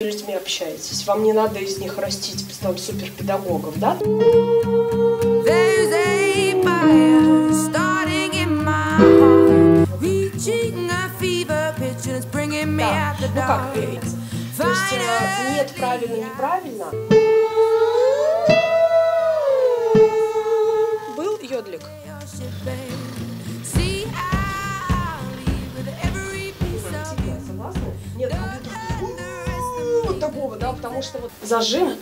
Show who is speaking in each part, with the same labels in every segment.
Speaker 1: людьми общаетесь. Вам не надо из них растить там суперпедагогов, да? Да. Ну как, э, то есть э, нет правильно, неправильно. Был йодлик? Такого, да, потому что вот зажим,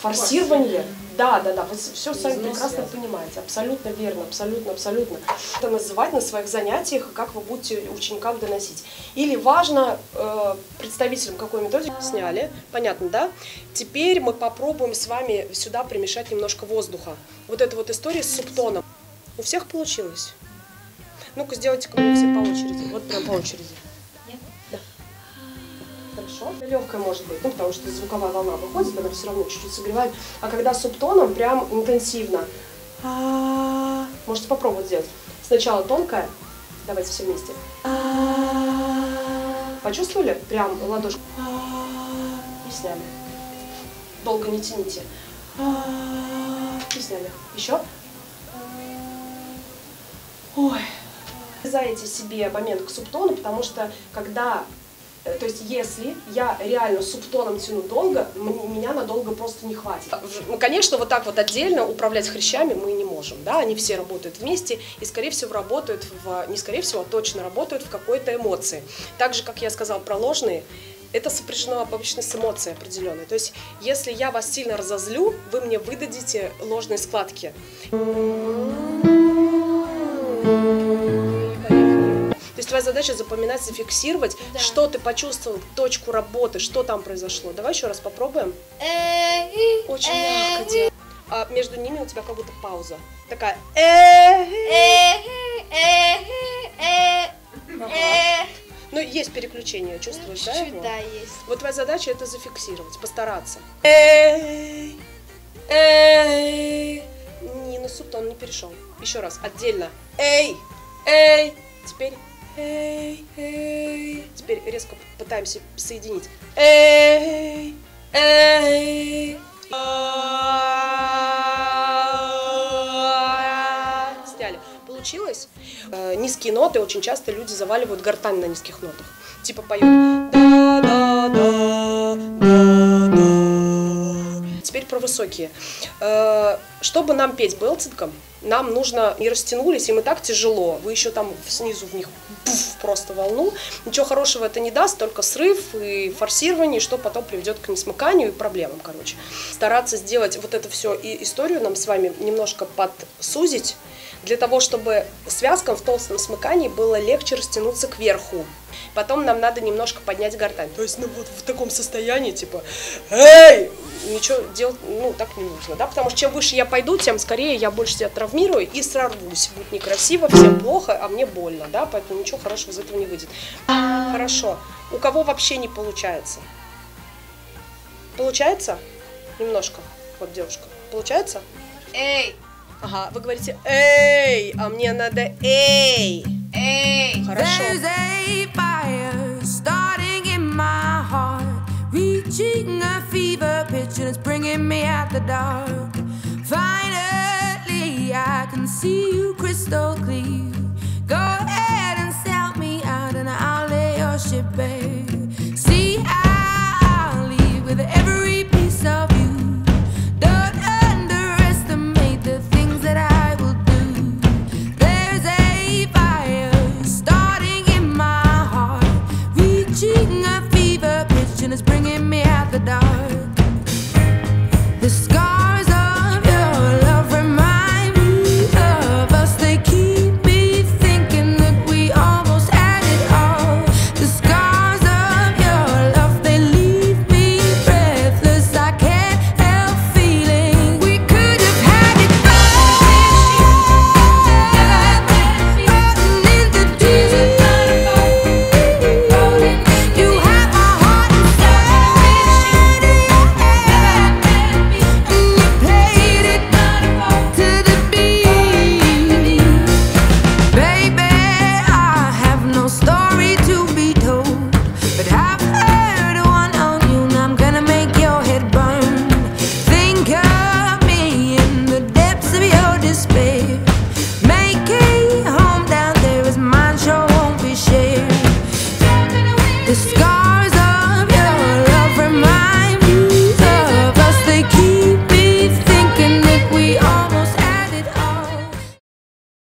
Speaker 1: форсирование, да, да, да, вы все сами прекрасно понимаете, абсолютно верно, абсолютно, абсолютно. Это называть на своих занятиях, как вы будете ученикам доносить. Или важно э, представителям какой методики сняли, понятно, да? Теперь мы попробуем с вами сюда примешать немножко воздуха. Вот эта вот история с субтоном. У всех получилось? Ну-ка, сделайте-ка все по очереди. Вот прям по очереди. Хорошо. Легкая может быть, ну, потому что звуковая волна выходит, она все равно чуть-чуть согревает. А когда субтоном, прям интенсивно. А, Можете попробовать сделать. Сначала тонкая. Давайте все вместе. Почувствовали? Прям ладошку. И сняли. Долго не тяните. И сняли. Еще. Ой. Вырезайте себе момент к субтону, потому что когда То есть, если я реально субтоном тяну долго, меня надолго просто не хватит. Ну, конечно, вот так вот отдельно управлять хрящами мы не можем, да, они все работают вместе и, скорее всего, работают в, не скорее всего, а точно работают в какой-то эмоции. Так же, как я сказала про ложные, это сопряжено обычно с эмоцией определенной. То есть, если я вас сильно разозлю, вы мне выдадите ложные складки. Твоя задача запоминать, зафиксировать, что ты почувствовал, точку работы, что там произошло. Давай еще раз попробуем. Очень мягко делай. А между ними у тебя как будто пауза. Такая. Ага. Ну, есть переключение, чувствуешь, да?
Speaker 2: Чуть-чуть, да, есть.
Speaker 1: Вот твоя задача это зафиксировать, постараться. Не на субтон не перешел. Еще раз, отдельно. Эй, эй. Теперь эй, эй. Теперь резко пытаемся соединить. Эй, эй. Сняли. Получилось? Э, низкие ноты очень часто люди заваливают гортань на низких нотах. Типа поют. Да, да, да, да, про высокие. Э, Чтобы нам петь белцинком, нам нужно не растянулись, им и так тяжело. Вы еще там снизу в них пуф, просто волну. Ничего хорошего это не даст, только срыв и форсирование, что потом приведет к несмыканию и проблемам, короче. Стараться сделать вот это все и историю нам с вами немножко подсузить, для того, чтобы связкам в толстом смыкании было легче растянуться кверху. Потом нам надо немножко поднять гортань. То есть, ну вот в таком состоянии, типа, эй, ничего делать, ну, так не нужно, да, потому что чем выше я пойду, тем скорее я больше себя травмирую и сорвусь. Будет некрасиво, всем плохо, а мне больно, да, поэтому ничего хорошего из этого не выйдет. Хорошо. У кого вообще не получается? Получается? Немножко. Вот девушка. Получается?
Speaker 2: Эй,
Speaker 1: Ага, вы говорите эй, а мне надо эй.
Speaker 2: эй.
Speaker 1: Хорошо.
Speaker 3: There's a fire starting in my heart, reaching a fever pitch and it's bringing me out the dark. Finally, I can see you crystal clear.